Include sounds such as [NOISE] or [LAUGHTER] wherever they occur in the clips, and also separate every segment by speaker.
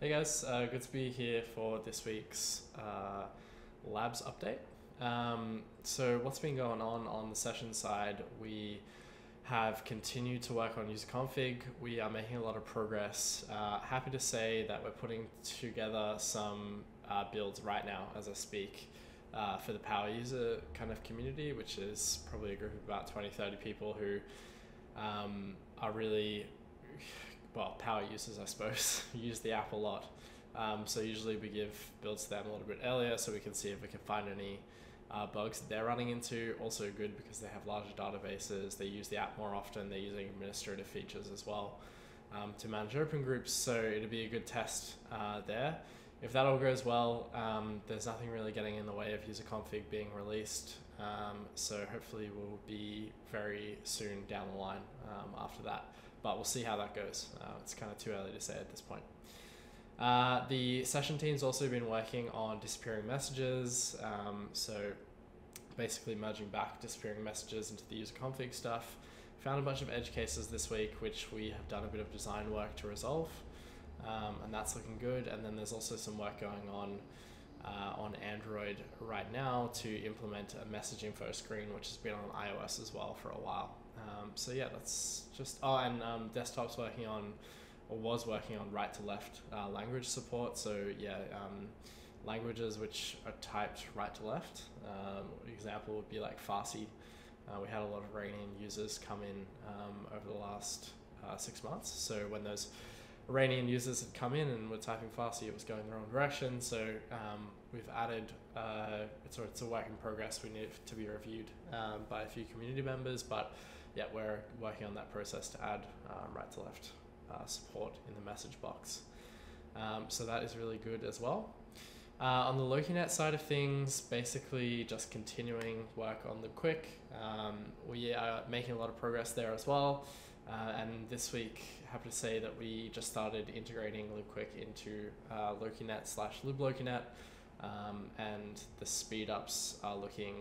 Speaker 1: Hey guys, uh, good to be here for this week's uh, labs update. Um, so, what's been going on on the session side? We have continued to work on user config. We are making a lot of progress. Uh, happy to say that we're putting together some uh, builds right now as I speak uh, for the power user kind of community, which is probably a group of about 20, 30 people who um, are really well, power users, I suppose, [LAUGHS] use the app a lot. Um, so usually we give builds to them a little bit earlier so we can see if we can find any uh, bugs that they're running into. Also good because they have larger databases, they use the app more often, they're using administrative features as well um, to manage open groups. So it'll be a good test uh, there. If that all goes well, um, there's nothing really getting in the way of user config being released. Um, so hopefully we'll be very soon down the line um, after that but we'll see how that goes. Uh, it's kind of too early to say at this point. Uh, the session team's also been working on disappearing messages, um, so basically merging back disappearing messages into the user config stuff. Found a bunch of edge cases this week, which we have done a bit of design work to resolve, um, and that's looking good. And then there's also some work going on uh, on Android right now to implement a message info screen, which has been on iOS as well for a while. Um, so yeah, that's just. Oh, and um, desktop's working on, or was working on right to left uh, language support. So yeah, um, languages which are typed right to left. Um, example would be like Farsi. Uh, we had a lot of Iranian users come in um, over the last uh, six months. So when those Iranian users had come in and were typing Farsi, it was going the wrong direction. So um, we've added, uh, it's, a, it's a work in progress. We need it to be reviewed um, by a few community members, but yeah, we're working on that process to add um, right to left uh, support in the message box. Um, so that is really good as well. Uh, on the LokiNet side of things, basically just continuing work on libQUIC. Um, we are making a lot of progress there as well. Uh, and this week, happy to say that we just started integrating libQUIC into uh, LokiNet slash liblokinet. Um, and the speed ups are looking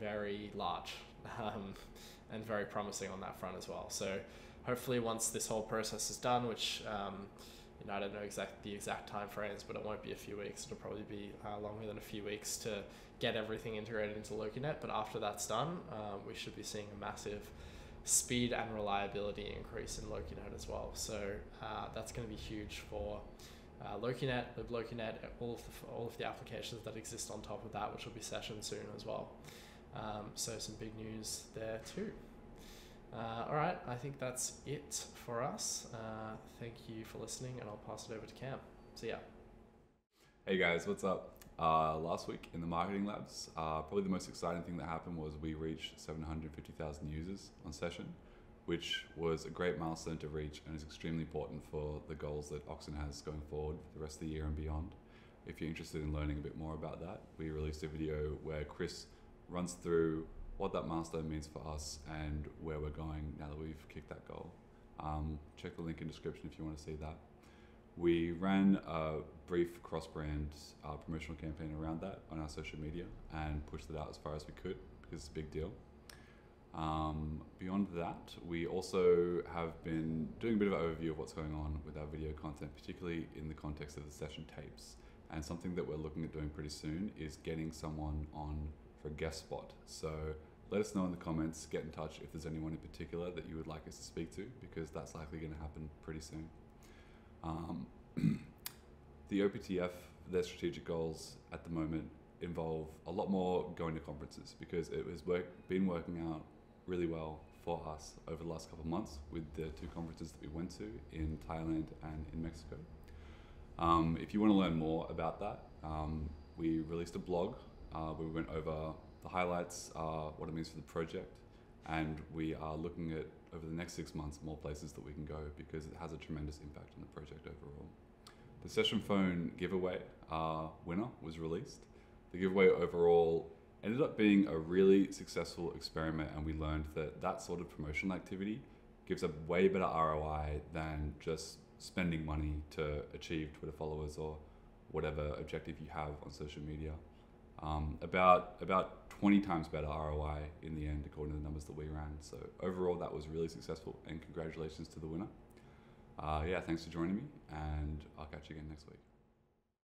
Speaker 1: very large. [LAUGHS] Um, and very promising on that front as well. So hopefully once this whole process is done, which um, you know, I don't know exact the exact time frames, but it won't be a few weeks. It'll probably be uh, longer than a few weeks to get everything integrated into LokiNet. But after that's done, uh, we should be seeing a massive speed and reliability increase in LokiNet as well. So uh, that's going to be huge for uh, LokiNet, LibLokiNet, all of the all of the applications that exist on top of that, which will be session soon as well. Um, so some big news there too. Uh, all right, I think that's it for us. Uh, thank you for listening, and I'll pass it over to Cam. See ya.
Speaker 2: Hey guys, what's up? Uh, last week in the marketing labs, uh, probably the most exciting thing that happened was we reached 750,000 users on session, which was a great milestone to reach and is extremely important for the goals that Oxen has going forward for the rest of the year and beyond. If you're interested in learning a bit more about that, we released a video where Chris runs through what that milestone means for us and where we're going now that we've kicked that goal. Um, check the link in description if you want to see that. We ran a brief cross-brand uh, promotional campaign around that on our social media and pushed it out as far as we could because it's a big deal. Um, beyond that, we also have been doing a bit of an overview of what's going on with our video content, particularly in the context of the session tapes. And something that we're looking at doing pretty soon is getting someone on for a guest spot. So let us know in the comments, get in touch if there's anyone in particular that you would like us to speak to, because that's likely going to happen pretty soon. Um, [CLEARS THROAT] the OPTF, their strategic goals at the moment involve a lot more going to conferences because it has work, been working out really well for us over the last couple of months with the two conferences that we went to in Thailand and in Mexico. Um, if you want to learn more about that, um, we released a blog uh, we went over the highlights, uh, what it means for the project, and we are looking at over the next six months more places that we can go because it has a tremendous impact on the project overall. The session phone giveaway uh, winner was released. The giveaway overall ended up being a really successful experiment, and we learned that that sort of promotional activity gives a way better ROI than just spending money to achieve Twitter followers or whatever objective you have on social media um, about about 20 times better ROI in the end, according to the numbers that we ran. So overall, that was really successful, and congratulations to the winner. Uh, yeah, thanks for joining me, and I'll catch you. catch you again next week.